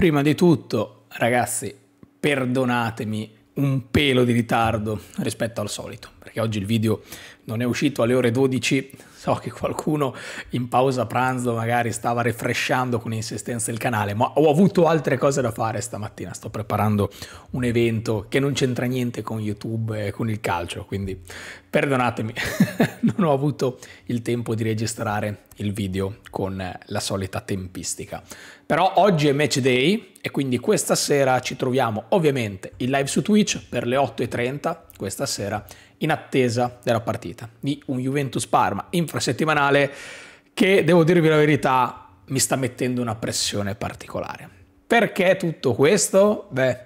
Prima di tutto, ragazzi, perdonatemi un pelo di ritardo rispetto al solito, perché oggi il video non è uscito alle ore 12, so che qualcuno in pausa pranzo magari stava refreshando con insistenza il canale, ma ho avuto altre cose da fare stamattina, sto preparando un evento che non c'entra niente con YouTube e con il calcio, quindi perdonatemi, non ho avuto il tempo di registrare il video con la solita tempistica. Però oggi è match day e quindi questa sera ci troviamo ovviamente in live su Twitch per le 8.30 questa sera in attesa della partita di un Juventus Parma infrasettimanale che devo dirvi la verità mi sta mettendo una pressione particolare. Perché tutto questo? Beh,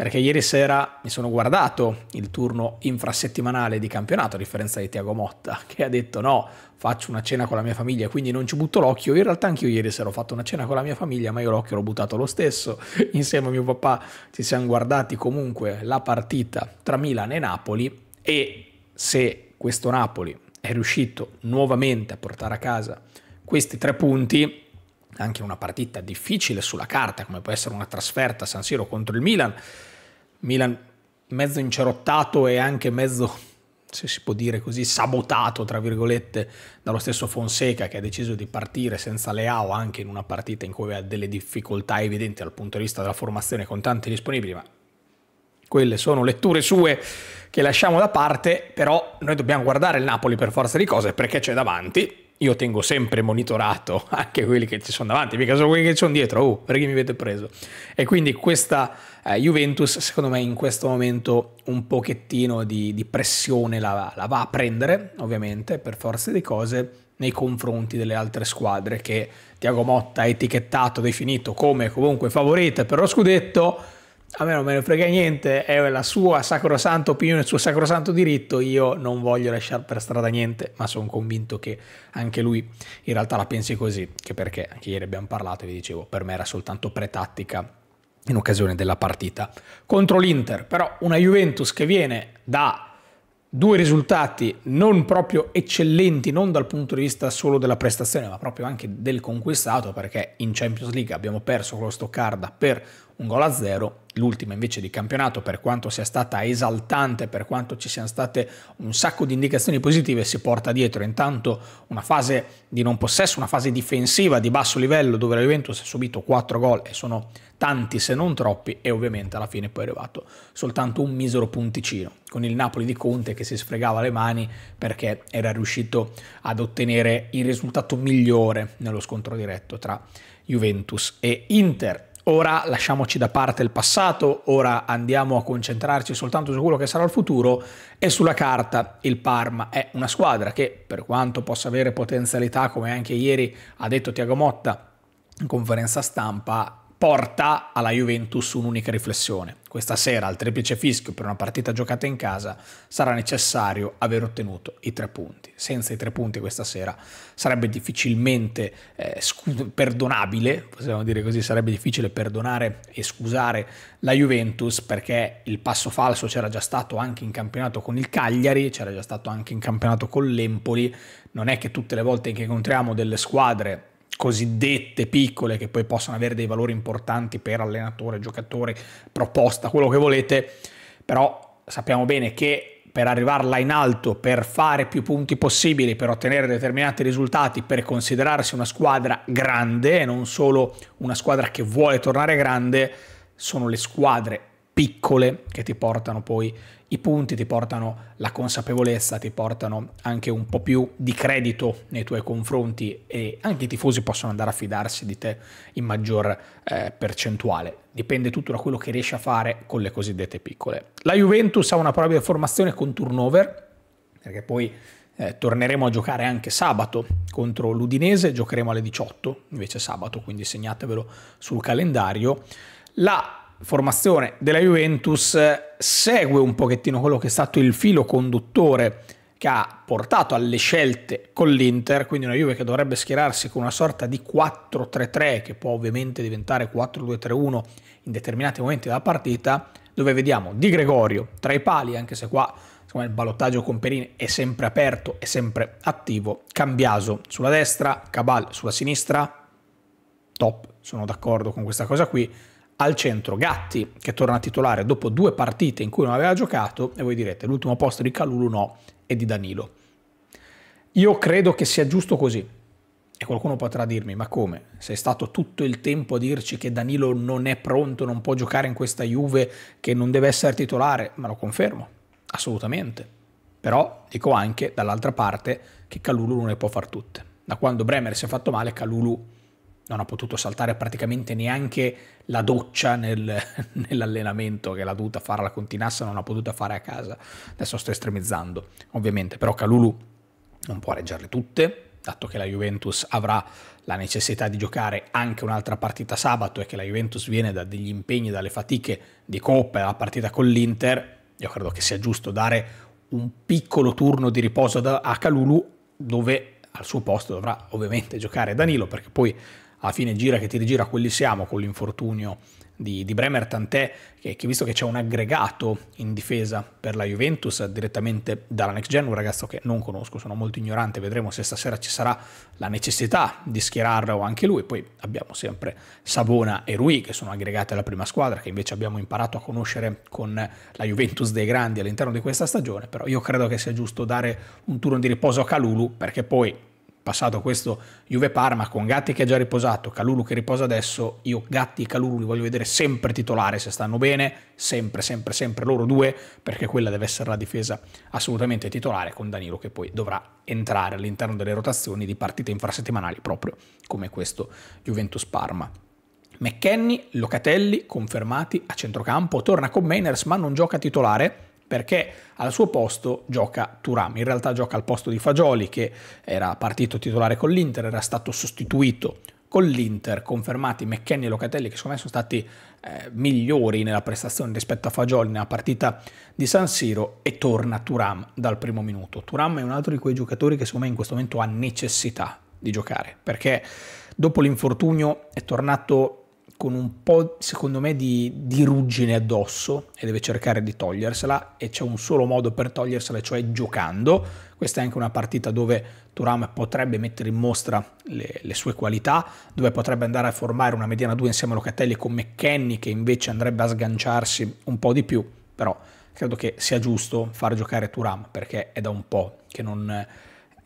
perché ieri sera mi sono guardato il turno infrasettimanale di campionato, a differenza di Tiago Motta, che ha detto no, faccio una cena con la mia famiglia, quindi non ci butto l'occhio. In realtà anche io ieri sera ho fatto una cena con la mia famiglia, ma io l'occhio l'ho buttato lo stesso. Insieme a mio papà ci siamo guardati comunque la partita tra Milan e Napoli e se questo Napoli è riuscito nuovamente a portare a casa questi tre punti, anche una partita difficile sulla carta, come può essere una trasferta a San Siro contro il Milan, Milan mezzo incerottato e anche mezzo se si può dire così, sabotato, tra virgolette, dallo stesso Fonseca che ha deciso di partire senza Leao anche in una partita in cui aveva delle difficoltà evidenti dal punto di vista della formazione con tanti disponibili, ma quelle sono letture sue che lasciamo da parte, però noi dobbiamo guardare il Napoli per forza di cose perché c'è davanti. Io tengo sempre monitorato anche quelli che ci sono davanti, mica sono quelli che ci sono dietro, oh, perché mi avete preso. E quindi questa eh, Juventus, secondo me, in questo momento un pochettino di, di pressione la, la va a prendere, ovviamente, per forza di cose, nei confronti delle altre squadre che Tiago Motta ha etichettato, definito come comunque favorite per lo scudetto a me non me ne frega niente, è la sua sacrosanta opinione, il suo sacrosanto diritto, io non voglio lasciare per strada niente, ma sono convinto che anche lui in realtà la pensi così, che perché anche ieri abbiamo parlato e vi dicevo, per me era soltanto pretattica in occasione della partita contro l'Inter, però una Juventus che viene da due risultati non proprio eccellenti, non dal punto di vista solo della prestazione, ma proprio anche del conquistato, perché in Champions League abbiamo perso con lo Stoccarda per un gol a zero, l'ultima invece di campionato, per quanto sia stata esaltante, per quanto ci siano state un sacco di indicazioni positive, si porta dietro intanto una fase di non possesso, una fase difensiva di basso livello dove la Juventus ha subito 4 gol e sono tanti se non troppi e ovviamente alla fine poi è arrivato soltanto un misero punticino con il Napoli di Conte che si sfregava le mani perché era riuscito ad ottenere il risultato migliore nello scontro diretto tra Juventus e Inter. Ora lasciamoci da parte il passato, ora andiamo a concentrarci soltanto su quello che sarà il futuro e sulla carta. Il Parma è una squadra che per quanto possa avere potenzialità come anche ieri ha detto Tiago Motta in conferenza stampa porta alla Juventus un'unica riflessione. Questa sera al triplice fischio per una partita giocata in casa sarà necessario aver ottenuto i tre punti. Senza i tre punti questa sera sarebbe difficilmente eh, perdonabile, possiamo dire così, sarebbe difficile perdonare e scusare la Juventus perché il passo falso c'era già stato anche in campionato con il Cagliari, c'era già stato anche in campionato con l'Empoli. Non è che tutte le volte che incontriamo delle squadre cosiddette piccole che poi possono avere dei valori importanti per allenatore, giocatore, proposta, quello che volete, però sappiamo bene che per arrivare là in alto, per fare più punti possibili, per ottenere determinati risultati, per considerarsi una squadra grande e non solo una squadra che vuole tornare grande, sono le squadre piccole che ti portano poi i punti, ti portano la consapevolezza, ti portano anche un po' più di credito nei tuoi confronti e anche i tifosi possono andare a fidarsi di te in maggior eh, percentuale. Dipende tutto da quello che riesci a fare con le cosiddette piccole. La Juventus ha una probabile formazione con turnover, perché poi eh, torneremo a giocare anche sabato contro l'Udinese, giocheremo alle 18 invece sabato, quindi segnatevelo sul calendario. La formazione della Juventus segue un pochettino quello che è stato il filo conduttore che ha portato alle scelte con l'Inter, quindi una Juve che dovrebbe schierarsi con una sorta di 4-3-3 che può ovviamente diventare 4-2-3-1 in determinati momenti della partita, dove vediamo Di Gregorio tra i pali, anche se qua insomma, il ballottaggio con Perini è sempre aperto, è sempre attivo, Cambiaso sulla destra, Cabal sulla sinistra, top, sono d'accordo con questa cosa qui. Al centro Gatti che torna titolare dopo due partite in cui non aveva giocato e voi direte l'ultimo posto di Calulu no e di Danilo. Io credo che sia giusto così. E qualcuno potrà dirmi, ma come? Sei stato tutto il tempo a dirci che Danilo non è pronto, non può giocare in questa Juve, che non deve essere titolare? Ma lo confermo, assolutamente. Però dico anche, dall'altra parte, che Calulu non ne può far tutte. Da quando Bremer si è fatto male, Calulu non ha potuto saltare praticamente neanche la doccia nel, nell'allenamento che l'ha dovuta fare alla Continassa, non ha potuto fare a casa. Adesso sto estremizzando, ovviamente, però Calulu non può reggerle tutte, dato che la Juventus avrà la necessità di giocare anche un'altra partita sabato e che la Juventus viene da degli impegni, dalle fatiche di Coppa e la partita con l'Inter, io credo che sia giusto dare un piccolo turno di riposo a Calulu dove al suo posto dovrà ovviamente giocare Danilo perché poi alla fine gira che ti rigira quelli siamo con l'infortunio di, di Bremer, tant'è che, che, visto che c'è un aggregato in difesa per la Juventus direttamente dalla next gen, un ragazzo che non conosco, sono molto ignorante, vedremo se stasera ci sarà la necessità di schierarlo anche lui, poi abbiamo sempre Sabona e Rui che sono aggregati alla prima squadra, che invece abbiamo imparato a conoscere con la Juventus dei grandi all'interno di questa stagione, però io credo che sia giusto dare un turno di riposo a Calulu perché poi passato questo Juve-Parma con Gatti che è già riposato, Calulu che riposa adesso, io Gatti e Calulu li voglio vedere sempre titolare se stanno bene, sempre, sempre, sempre loro due, perché quella deve essere la difesa assolutamente titolare con Danilo che poi dovrà entrare all'interno delle rotazioni di partite infrasettimanali proprio come questo Juventus-Parma. McKenny, Locatelli confermati a centrocampo, torna con Mainers ma non gioca titolare, perché al suo posto gioca Turam. In realtà gioca al posto di Fagioli che era partito titolare con l'Inter, era stato sostituito con l'Inter, confermati McKenny e Locatelli che secondo me sono stati eh, migliori nella prestazione rispetto a Fagioli nella partita di San Siro e torna Turam dal primo minuto. Turam è un altro di quei giocatori che secondo me in questo momento ha necessità di giocare perché dopo l'infortunio è tornato con un po', secondo me, di, di, ruggine addosso e deve cercare di togliersela e c'è un solo modo per togliersela, cioè giocando. Questa è anche una partita dove Turam potrebbe mettere in mostra le, le sue qualità, dove potrebbe andare a formare una mediana 2 insieme a Locatelli con McKenny che invece andrebbe a sganciarsi un po' di più, però credo che sia giusto far giocare Turam perché è da un po' che non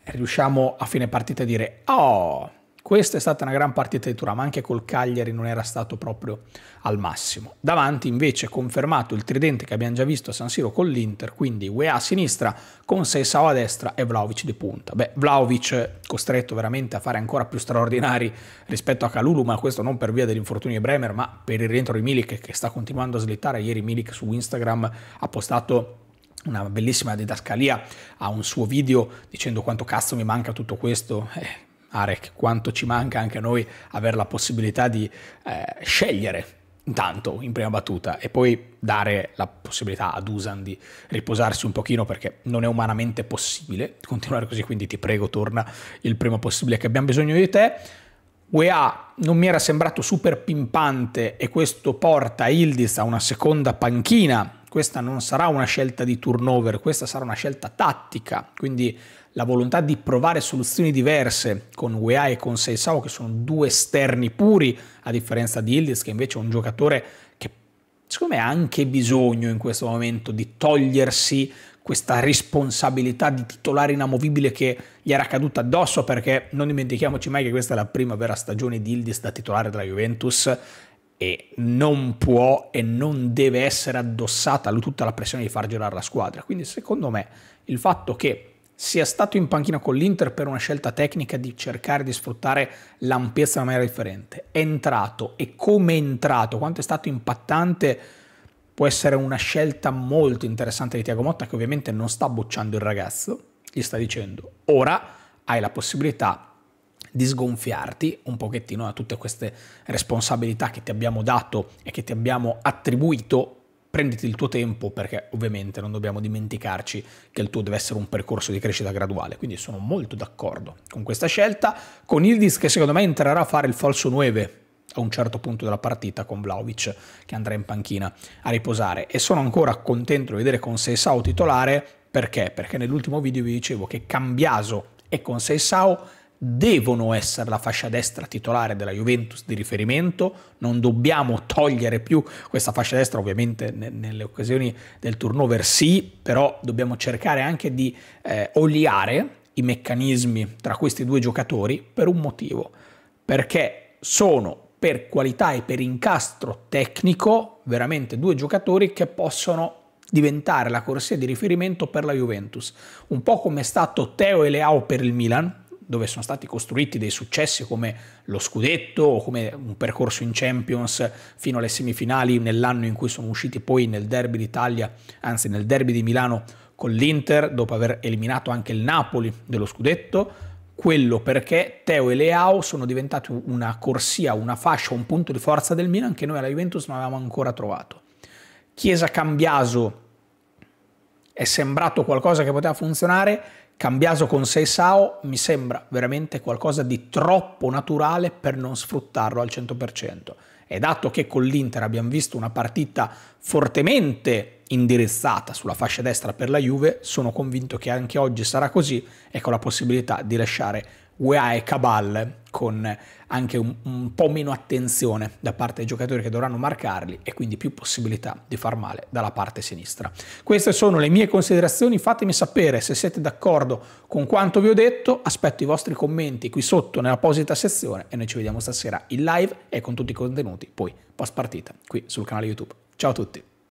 riusciamo a fine partita a dire oh questa è stata una gran partita di Turam, anche col Cagliari non era stato proprio al massimo. Davanti invece confermato il tridente che abbiamo già visto a San Siro con l'Inter, quindi UEA a sinistra, con Seisao a destra e Vlaovic di punta. Beh, Vlaovic costretto veramente a fare ancora più straordinari rispetto a Calulu, ma questo non per via dell'infortunio di Bremer, ma per il rientro di Milik che sta continuando a slittare. Ieri Milik su Instagram ha postato una bellissima didascalia a un suo video dicendo quanto cazzo mi manca tutto questo. Eh, Arek, quanto ci manca anche a noi avere la possibilità di eh, scegliere intanto in prima battuta e poi dare la possibilità ad Usan di riposarsi un pochino perché non è umanamente possibile continuare così, quindi ti prego torna il prima possibile che abbiamo bisogno di te. UEA non mi era sembrato super pimpante e questo porta Ildiz a una seconda panchina. Questa non sarà una scelta di turnover, questa sarà una scelta tattica, quindi la volontà di provare soluzioni diverse con UEA e con Seisao, che sono due esterni puri, a differenza di Ildiz, che invece è un giocatore che secondo me ha anche bisogno in questo momento di togliersi questa responsabilità di titolare inamovibile che gli era caduta addosso, perché non dimentichiamoci mai che questa è la prima vera stagione di Ildiz da titolare della Juventus e non può e non deve essere addossata tutta la pressione di far girare la squadra. Quindi secondo me il fatto che sia stato in panchina con l'Inter per una scelta tecnica di cercare di sfruttare l'ampiezza in una maniera differente. È entrato e come è entrato, quanto è stato impattante, può essere una scelta molto interessante di Tiago Motta che ovviamente non sta bocciando il ragazzo, gli sta dicendo ora hai la possibilità di sgonfiarti un pochettino da tutte queste responsabilità che ti abbiamo dato e che ti abbiamo attribuito prenditi il tuo tempo perché ovviamente non dobbiamo dimenticarci che il tuo deve essere un percorso di crescita graduale. Quindi sono molto d'accordo con questa scelta, con Ildis che secondo me entrerà a fare il falso 9 a un certo punto della partita con Vlaovic che andrà in panchina a riposare e sono ancora contento di vedere con Seisao titolare perché? Perché nell'ultimo video vi dicevo che Cambiaso e con Seisao devono essere la fascia destra titolare della Juventus di riferimento, non dobbiamo togliere più questa fascia destra, ovviamente nelle occasioni del turnover sì, però dobbiamo cercare anche di eh, oliare i meccanismi tra questi due giocatori per un motivo, perché sono per qualità e per incastro tecnico veramente due giocatori che possono diventare la corsia di riferimento per la Juventus, un po' come è stato Teo e Leao per il Milan, dove sono stati costruiti dei successi come lo scudetto o come un percorso in Champions fino alle semifinali nell'anno in cui sono usciti poi nel derby d'Italia, anzi nel derby di Milano con l'Inter, dopo aver eliminato anche il Napoli dello scudetto, quello perché Teo e Leao sono diventati una corsia, una fascia, un punto di forza del Milan che noi alla Juventus non avevamo ancora trovato. Chiesa Cambiaso è sembrato qualcosa che poteva funzionare, Cambiaso con Seisao mi sembra veramente qualcosa di troppo naturale per non sfruttarlo al 100%. E dato che con l'Inter abbiamo visto una partita fortemente indirizzata sulla fascia destra per la Juve, sono convinto che anche oggi sarà così e con la possibilità di lasciare UEA e Cabal con anche un, un, po' meno attenzione da parte dei giocatori che dovranno marcarli e quindi più possibilità di far male dalla parte sinistra. Queste sono le mie considerazioni, fatemi sapere se siete d'accordo con quanto vi ho detto, aspetto i vostri commenti qui sotto nell'apposita sezione e noi ci vediamo stasera in live e con tutti i contenuti poi post partita qui sul canale YouTube. Ciao a tutti!